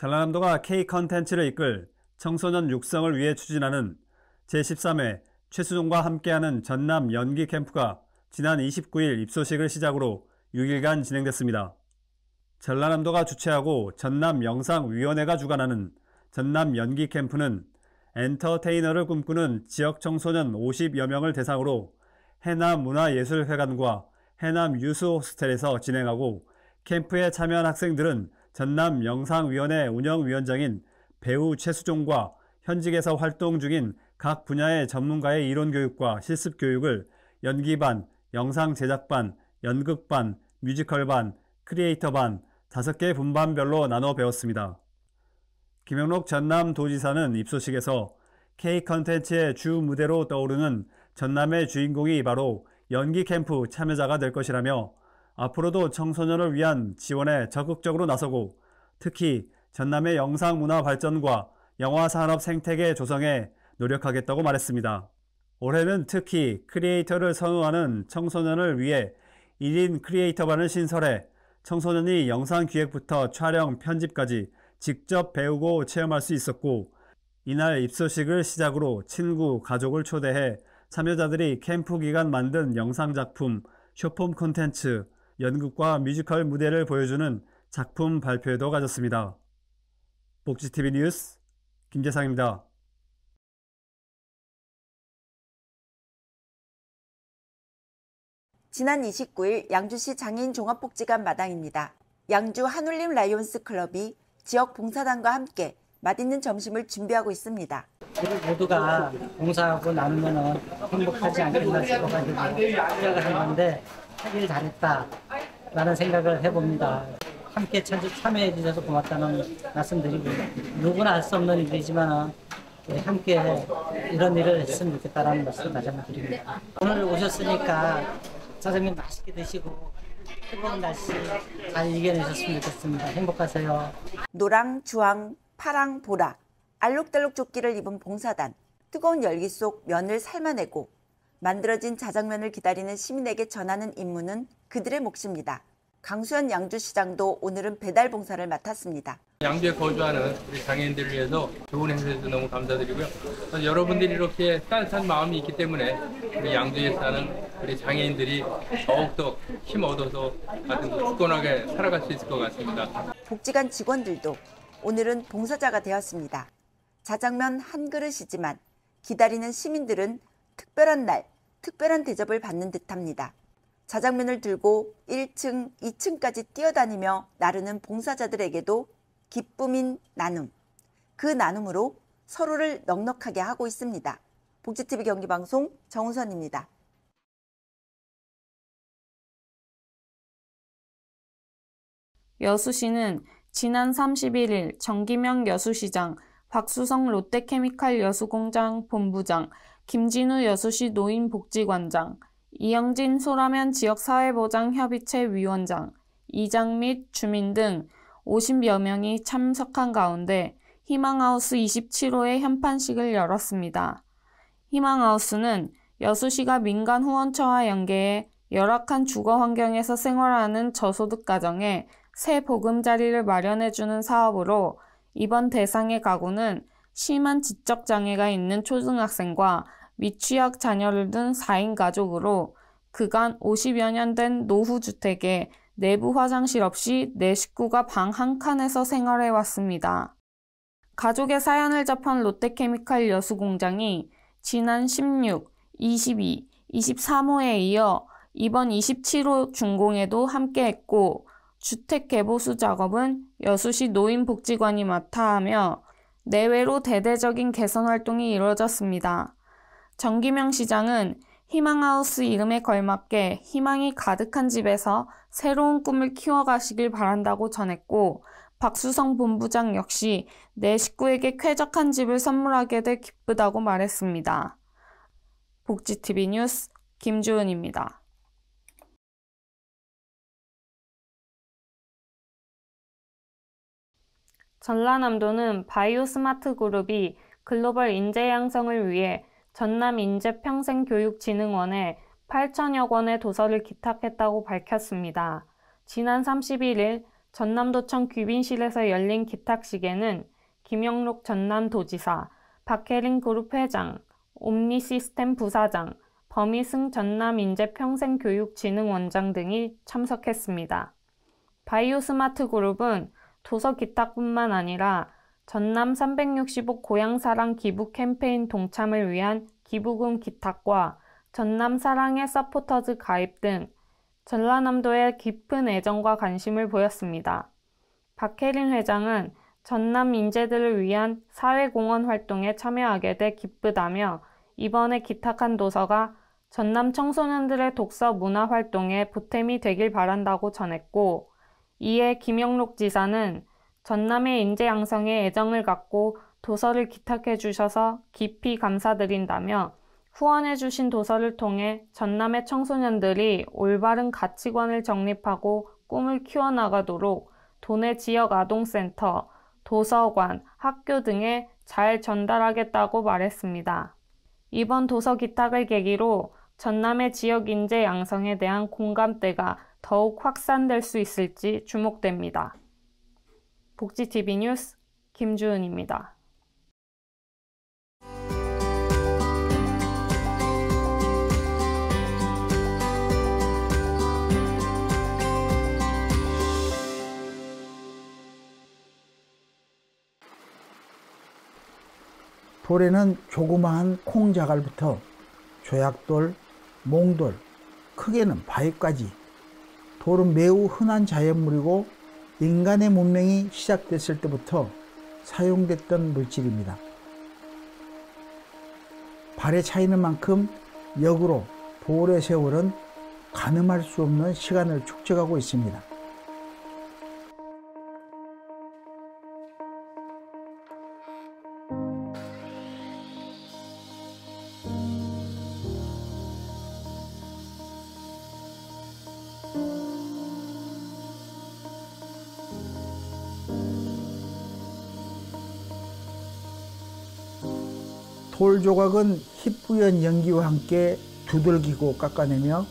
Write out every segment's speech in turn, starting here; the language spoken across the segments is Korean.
전라남도가 K 컨텐츠를 이끌 청소년 육성을 위해 추진하는 제13회 최수종과 함께하는 전남 연기 캠프가 지난 29일 입소식을 시작으로 6일간 진행됐습니다. 전라남도가 주최하고 전남 영상위원회가 주관하는 전남 연기 캠프는 엔터테이너를 꿈꾸는 지역 청소년 50여 명을 대상으로 해남 문화예술회관과 해남 유수호스텔에서 진행하고 캠프에 참여한 학생들은 전남 영상위원회 운영위원장인 배우 최수종과 현직에서 활동 중인 각 분야의 전문가의 이론 교육과 실습 교육을 연기반, 영상 제작반, 연극반, 뮤지컬반, 크리에이터반 다섯 개 분반별로 나눠 배웠습니다. 김영록 전남 도지사는 입소식에서 K 컨텐츠의 주 무대로 떠오르는 전남의 주인공이 바로 연기 캠프 참여자가 될 것이라며 앞으로도 청소년을 위한 지원에 적극적으로 나서고 특히 전남의 영상문화 발전과 영화 산업 생태계 조성에 노력하겠다고 말했습니다. 올해는 특히 크리에이터를 선호하는 청소년을 위해 1인 크리에이터반을 신설해 청소년이 영상 기획부터 촬영, 편집까지 직접 배우고 체험할 수 있었고 이날 입소식을 시작으로 친구, 가족을 초대해 참여자들이 캠프 기간 만든 영상작품, 쇼폼 콘텐츠, 연극과 뮤지컬 무대를 보여주는 작품 발표회도 가졌습니다. 복지TV 뉴스 김재상입니다. 지난 29일 양주시 장애인 종합복지관 마당입니다. 양주 한울림 라이온스 클럽이 지역 봉사단과 함께 맛있는 점심을 준비하고 있습니다. 우리 모두가 봉사하고 나누면 행복하지 않겠나 싶어가지고 한 건데 하길 잘했다 라는 생각을 해봅니다. 함께 참여해 주셔서 고맙다는 말씀 드리고 누구나 할 수 없는 일이지만 함께 이런 일을 했으면 좋겠다라는 말씀 다시 한번 드립니다. 오늘 오셨으니까 짜장면 맛있게 드시고 뜨거운 날씨 잘 이겨내셨으면 좋겠습니다. 행복하세요. 노랑, 주황, 파랑, 보라, 알록달록 조끼를 입은 봉사단, 뜨거운 열기 속 면을 삶아내고 만들어진 자장면을 기다리는 시민에게 전하는 임무는 그들의 몫입니다. 강수현 양주시장도 오늘은 배달 봉사를 맡았습니다. 양주에 거주하는 우리 장애인들을 위해서 좋은 행사해서 너무 감사드리고요. 여러분들이 이렇게 따뜻한 마음이 있기 때문에 우리 양주에 사는 우리 장애인들이 더욱더 힘 얻어서 아주 굳건하게 살아갈 수 있을 것 같습니다. 복지관 직원들도 오늘은 봉사자가 되었습니다. 자장면 한 그릇이지만 기다리는 시민들은 특별한 날, 특별한 대접을 받는 듯합니다. 자장면을 들고 1층, 2층까지 뛰어다니며 나르는 봉사자들에게도 기쁨인 나눔. 그 나눔으로 서로를 넉넉하게 하고 있습니다. 복지TV 경기방송 정우선입니다. 여수시는 지난 31일 정기명 여수시장, 박수성 롯데케미칼 여수공장 본부장, 김진우 여수시 노인복지관장, 이영진 소라면 지역사회보장협의체 위원장, 이장 및 주민 등 50여 명이 참석한 가운데 희망하우스 27호의 현판식을 열었습니다. 희망하우스는 여수시가 민간 후원처와 연계해 열악한 주거 환경에서 생활하는 저소득 가정에 새 보금자리를 마련해주는 사업으로 이번 대상의 가구는 심한 지적 장애가 있는 초등학생과 미취학 자녀를 둔 4인 가족으로 그간 50여 년 된 노후 주택에 내부 화장실 없이 내 식구가 방 한 칸에서 생활해 왔습니다. 가족의 사연을 접한 롯데케미칼 여수공장이 지난 16, 22, 23호에 이어 이번 27호 준공에도 함께했고 주택 개보수 작업은 여수시 노인복지관이 맡아 하며 내외로 대대적인 개선 활동이 이루어졌습니다. 정기명 시장은 희망하우스 이름에 걸맞게 희망이 가득한 집에서 새로운 꿈을 키워가시길 바란다고 전했고 박수성 본부장 역시 내 식구에게 쾌적한 집을 선물하게 돼 기쁘다고 말했습니다. 복지TV 뉴스 김주은입니다. 전라남도는 바이오 스마트 그룹이 글로벌 인재 양성을 위해 전남인재평생교육진흥원에 8천여 권의 도서를 기탁했다고 밝혔습니다. 지난 31일 전남도청 귀빈실에서 열린 기탁식에는 김영록 전남도지사, 박혜린 그룹 회장, 옴니시스템 부사장, 범이승 전남인재평생교육진흥원장 등이 참석했습니다. 바이오 스마트 그룹은 도서 기탁뿐만 아니라 전남 365 고향사랑 기부 캠페인 동참을 위한 기부금 기탁과 전남 사랑의 서포터즈 가입 등 전라남도에 깊은 애정과 관심을 보였습니다. 박혜린 회장은 전남 인재들을 위한 사회공헌 활동에 참여하게 돼 기쁘다며 이번에 기탁한 도서가 전남 청소년들의 독서 문화 활동에 보탬이 되길 바란다고 전했고 이에 김영록 지사는 전남의 인재 양성에 애정을 갖고 도서를 기탁해 주셔서 깊이 감사드린다며 후원해 주신 도서를 통해 전남의 청소년들이 올바른 가치관을 정립하고 꿈을 키워나가도록 도내 지역 아동센터, 도서관, 학교 등에 잘 전달하겠다고 말했습니다. 이번 도서 기탁을 계기로 전남의 지역 인재 양성에 대한 공감대가 더욱 확산될 수 있을지 주목됩니다. 복지TV 뉴스 김주은입니다. 돌에는 조그마한 콩자갈부터 조약돌, 몽돌, 크게는 바위까지 돌은 매우 흔한 자연물이고 인간의 문명이 시작됐을 때부터 사용됐던 물질입니다. 발에 차이는 만큼 역으로 돌의 세월은 가늠할 수 없는 시간을 축적하고 있습니다. 돌 조각은 희뿌연 연기와 함께 두들기고 깎아내며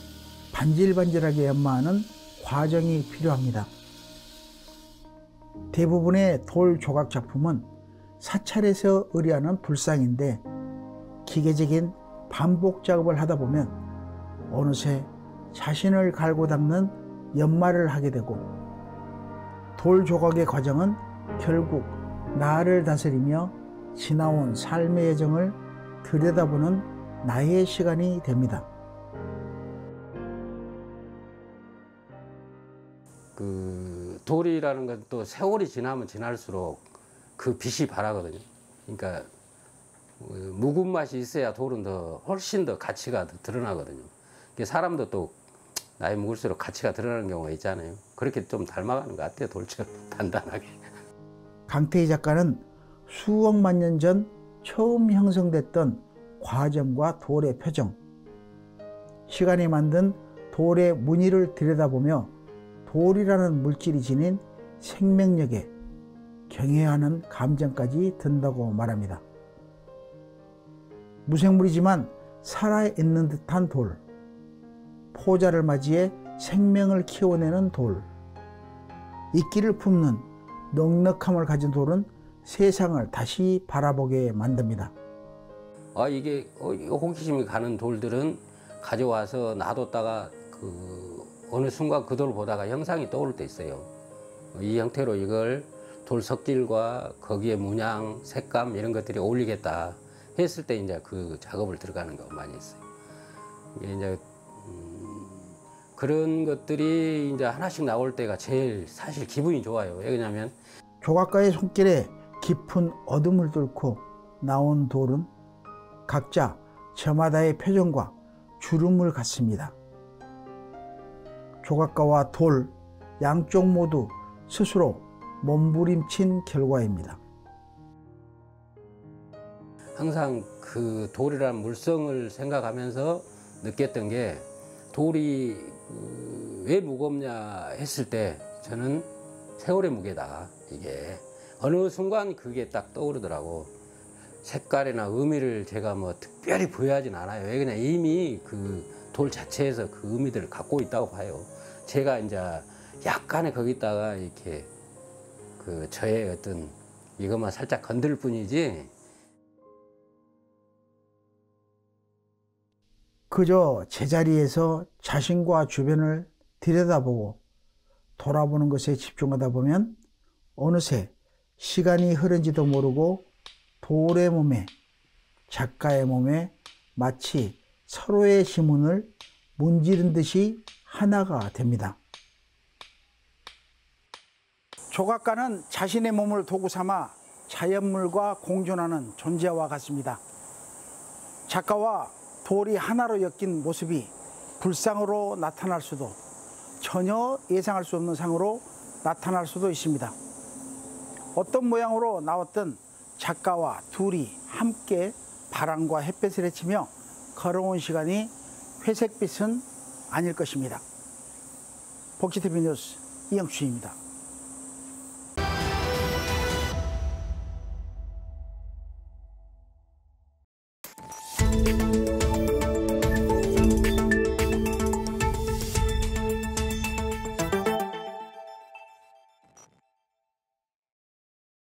반질반질하게 연마하는 과정이 필요합니다. 대부분의 돌 조각 작품은 사찰에서 의뢰하는 불상인데 기계적인 반복 작업을 하다 보면 어느새 자신을 갈고 닦는 연마를 하게 되고 돌 조각의 과정은 결국 나를 다스리며 지나온 삶의 여정을 들여다보는 나의 시간이 됩니다. 그 돌이라는 건 또 세월이 지나면 지날수록 그 빛이 바라거든요. 그러니까 어, 묵은 맛이 있어야 돌은 더 훨씬 더 가치가 더 드러나거든요. 사람도 또 나이 먹을수록 가치가 드러나는 경우가 있잖아요. 그렇게 좀 닮아가는 것 같아요. 돌처럼 단단하게. 강태희 작가는 수억만 년 전 처음 형성됐던 과정과 돌의 표정, 시간이 만든 돌의 무늬를 들여다보며 돌이라는 물질이 지닌 생명력에 경애하는 감정까지 든다고 말합니다. 무생물이지만 살아있는 듯한 돌, 포자를 맞이해 생명을 키워내는 돌, 이끼를 품는 넉넉함을 가진 돌은 세상을 다시 바라보게 만듭니다. 아 이게 어, 호기심이 가는 돌들은 가져와서 놔뒀다가 그 어느 순간 그 돌 보다가 형상이 떠오를 때 있어요. 이 형태로 이걸 돌 석질과 거기에 문양, 색감 이런 것들이 어울리겠다 했을 때 이제 그 작업을 들어가는 경우가 많이 있어요. 이게 이제 음, 그런 것들이 이제 하나씩 나올 때가 제일 사실 기분이 좋아요. 왜냐하면 조각가의 손길에 깊은 어둠을 뚫고 나온 돌은 각자 저마다의 표정과 주름을 갖습니다. 조각가와 돌 양쪽 모두 스스로 몸부림친 결과입니다. 항상 그 돌이라는 물성을 생각하면서 느꼈던 게 돌이 그왜 무겁냐 했을 때 저는 세월의 무게다 이게 어느 순간 그게 딱 떠오르더라고. 색깔이나 의미를 제가 뭐 특별히 부여하진 않아요. 왜 그냥 이미 그 돌 자체에서 그 의미들을 갖고 있다고 봐요. 제가 이제 약간의 거기다가 이렇게 그 저의 어떤 이것만 살짝 건들 뿐이지. 그저 제자리에서 자신과 주변을 들여다보고 돌아보는 것에 집중하다 보면 어느새 시간이 흐른지도 모르고 돌의 몸에 작가의 몸에 마치 서로의 지문을 문지른 듯이 하나가 됩니다. 조각가는 자신의 몸을 도구 삼아 자연물과 공존하는 존재와 같습니다. 작가와 돌이 하나로 엮인 모습이 불상으로 나타날 수도 전혀 예상할 수 없는 상으로 나타날 수도 있습니다. 어떤 모양으로 나왔던 작가와 둘이 함께 바람과 햇볕을 헤치며 걸어온 시간이 회색빛은 아닐 것입니다. 복지TV 뉴스 이영추입니다.